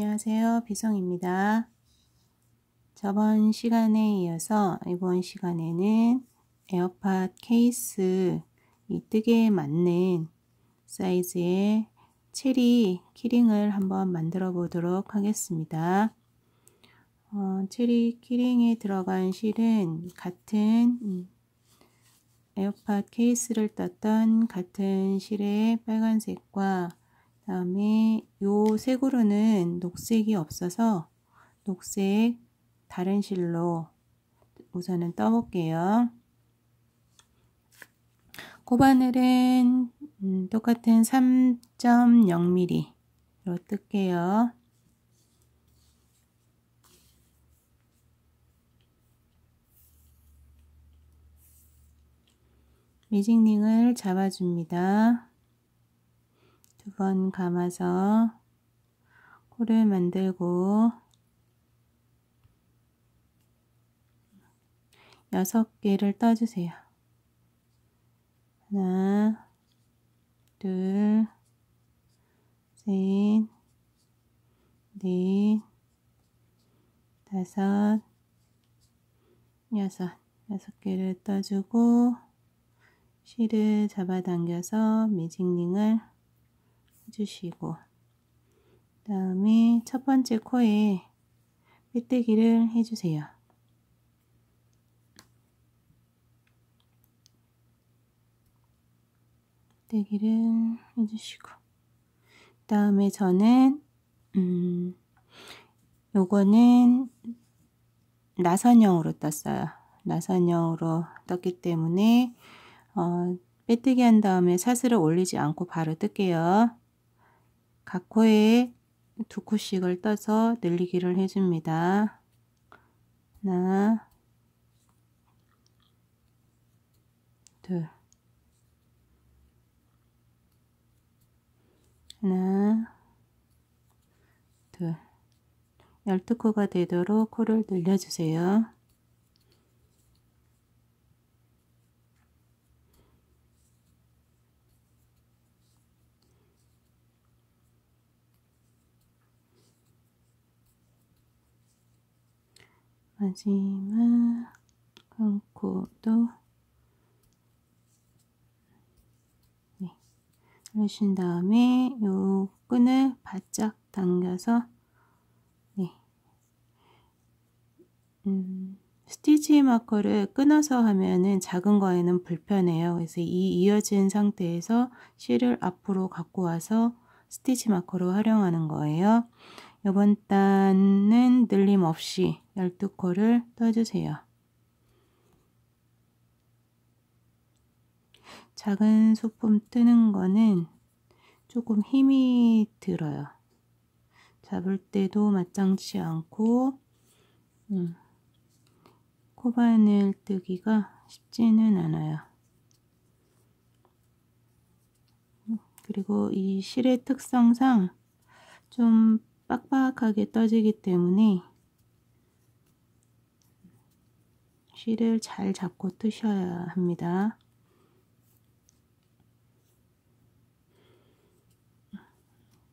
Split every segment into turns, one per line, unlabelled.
안녕하세요. 비송입니다. 저번 시간에 이어서 이번 시간에는 에어팟 케이스 이 뜨개에 맞는 사이즈의 체리 key ring을 한번 만들어 보도록 하겠습니다. 어, 체리 key ring에 들어간 실은 같은 음, 에어팟 케이스를 떴던 같은 실의 빨간색과 다음에 요 색으로는 녹색이 없어서 녹색 다른 실로 우선은 떠볼게요. 코바늘은 음, 똑같은 3.0mm로 뜰게요. 미직링을 잡아줍니다. 두 번 감아서 코를 만들고 여섯 개를 떠주세요. 하나, 둘, 셋, 넷, 다섯, 여섯, 여섯 개를 떠주고 실을 잡아당겨서 매직링을 해주시고 그 다음에 첫 번째 코에 빼뜨기를 해주세요. 빼뜨기를 해주시고 그 다음에 저는 음 요거는 나선형으로 떴어요. 나선형으로 떴기 때문에 어, 빼뜨기 한 다음에 사슬을 올리지 않고 바로 뜰게요. 각 코에 두 코씩을 떠서 늘리기를 해줍니다. 하나, 둘, 하나, 둘, 12코가 되도록 코를 늘려주세요. 한 코도 네, 누르신 다음에 요 끈을 바짝 당겨서 네, 음, 스티치 마커를 끊어서 하면은 작은 거에는 불편해요. 그래서 이 이어진 상태에서 실을 앞으로 갖고 와서 스티치 마커로 활용하는 거예요. 이번 단은 늘림 없이 12코를 떠주세요. 작은 소품 뜨는 거는 조금 힘이 들어요. 잡을 때도 마땅치 않고 음, 코바늘 뜨기가 쉽지는 않아요. 그리고 이 실의 특성상 좀 빡빡하게 떠지기 때문에 실을 잘 잡고 뜨셔야 합니다.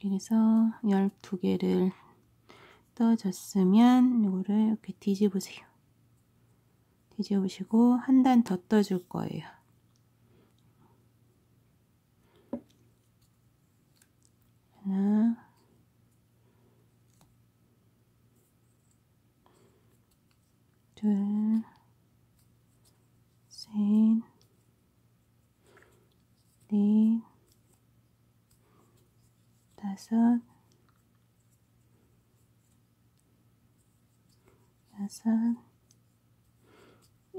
그래서 12개를 떠줬으면 이거를 이렇게 뒤집으세요. 뒤집으시고 한 단 더 떠줄 거예요. 하나 둘, 셋, 넷, 다섯, 여섯,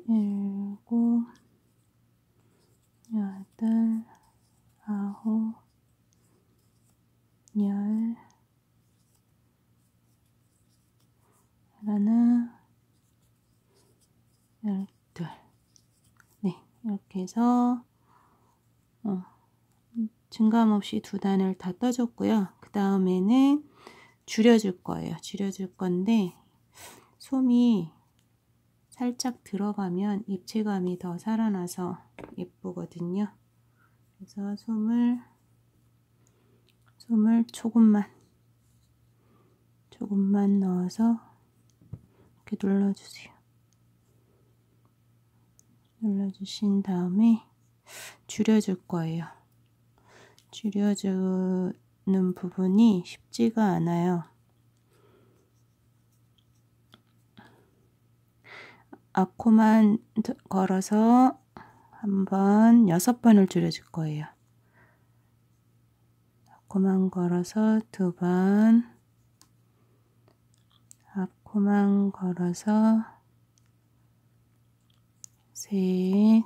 일곱, 여덟, 아홉, 열, 하나, 열둘. 네, 이렇게 해서 어, 증감 없이 두 단을 다 떠줬고요. 그 다음에는 줄여줄 거예요. 줄여줄 건데 솜이 살짝 들어가면 입체감이 더 살아나서 예쁘거든요. 그래서 솜을 솜을 조금만 조금만 넣어서 이렇게 눌러주세요. 눌러주신 다음에 줄여줄 거예요. 줄여주는 부분이 쉽지가 않아요. 앞코만 걸어서 한 번, 여섯 번을 줄여줄 거예요. 앞코만 걸어서 두 번, 앞코만 걸어서 셋,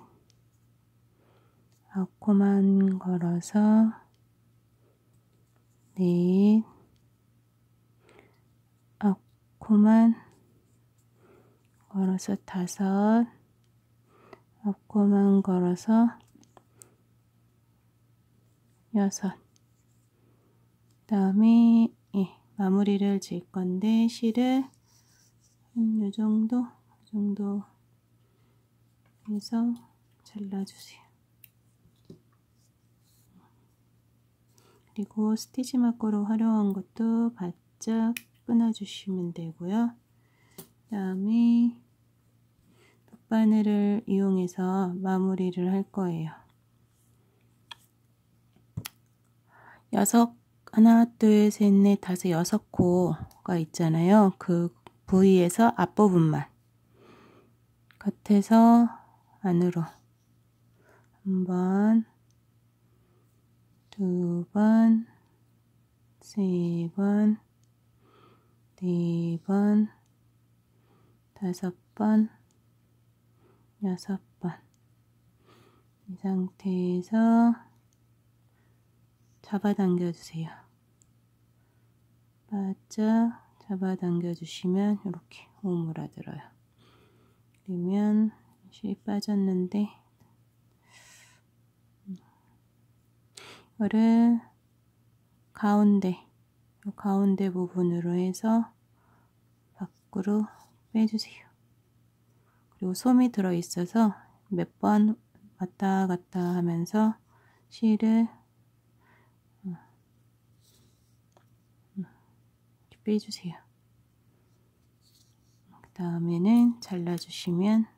앞코만 걸어서 넷, 앞코만 걸어서 다섯, 앞코만 걸어서 여섯. 다음에 예, 마무리를 질 건데 실을 한 요정도 정도 해서 잘라주세요. 그리고 스티치 마커로 활용한 것도 바짝 끊어주시면 되고요. 그 다음에 돗바늘을 이용해서 마무리를 할 거예요. 여섯, 하나, 둘, 셋, 넷, 다섯, 여섯 코가 있잖아요. 그 부위에서 앞부분만 겉에서 안으로 한 번, 두 번, 세 번, 네 번, 다섯 번, 여섯 번. 이 상태에서 잡아당겨 주세요. 바짝 잡아당겨 주시면 이렇게 오므라들어요. 그러면 실이 빠졌는데 이거를 가운데 가운데 부분으로 해서 밖으로 빼주세요. 그리고 솜이 들어 있어서 몇 번 왔다 갔다 하면서 실을 어, 빼주세요. 그 다음에는 잘라주시면 네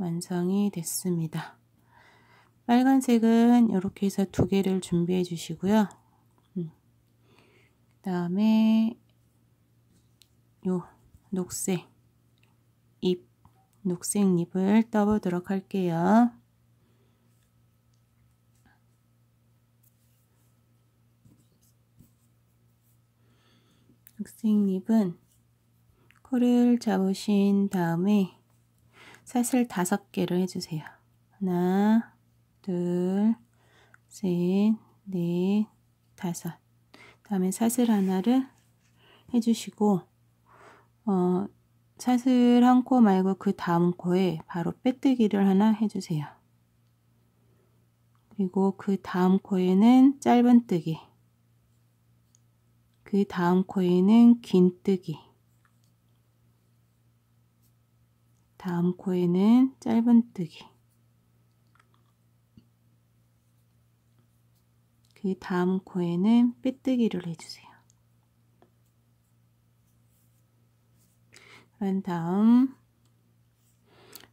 완성이 됐습니다. 빨간색은 이렇게 해서 두 개를 준비해 주시고요. 음. 그 다음에 요 녹색 잎, 녹색 잎을 떠보도록 할게요. 녹색 잎은 코를 잡으신 다음에 사슬 다섯 개를 해주세요. 하나, 둘, 셋, 넷, 다섯. 다음에 사슬 하나를 해주시고, 어, 사슬 한 코 말고 그 다음 코에 바로 빼뜨기를 하나 해주세요. 그리고 그 다음 코에는 짧은 뜨기, 그 다음 코에는 긴 뜨기, 다음 코에는 짧은 뜨기, 그 다음 코에는 빼뜨기를 해주세요. 그런 다음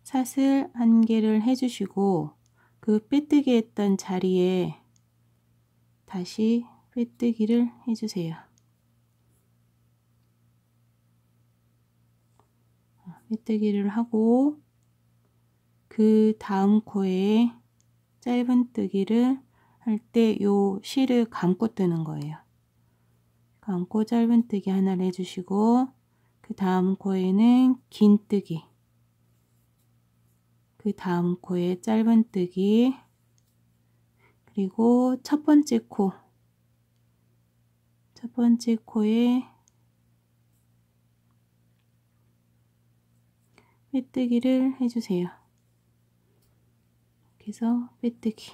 사슬 한 개를 해주시고 그 빼뜨기 했던 자리에 다시 빼뜨기를 해주세요. 빼뜨기를 하고 그 다음 코에 짧은 뜨기를 할 때 요 실을 감고 뜨는 거예요. 감고 짧은 뜨기 하나를 해주시고 그 다음 코에는 긴 뜨기 그 다음 코에 짧은 뜨기 그리고 첫 번째 코 첫 번째 코에 빼뜨기를 해주세요. 이렇게 해서 빼뜨기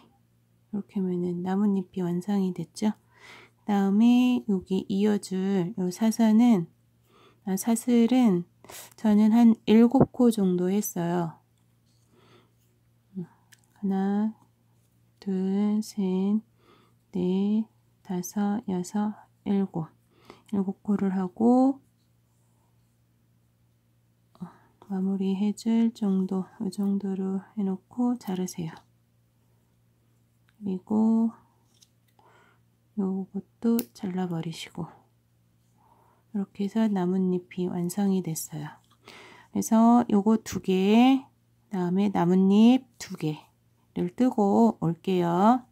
이렇게 하면은 나뭇잎이 완성이 됐죠. 그 다음에 여기 이어줄 요 사선은 아, 사슬은 저는 한 7코 정도 했어요. 하나, 둘, 셋, 넷, 다섯, 여섯, 일곱. 일곱 코를 하고 어, 마무리 해 줄 정도 이 정도로 해놓고 자르세요. 그리고 요것도 잘라버리시고 이렇게 해서 나뭇잎이 완성이 됐어요. 그래서 요거 두 개, 다음에 나뭇잎 두 개를 뜨고 올게요.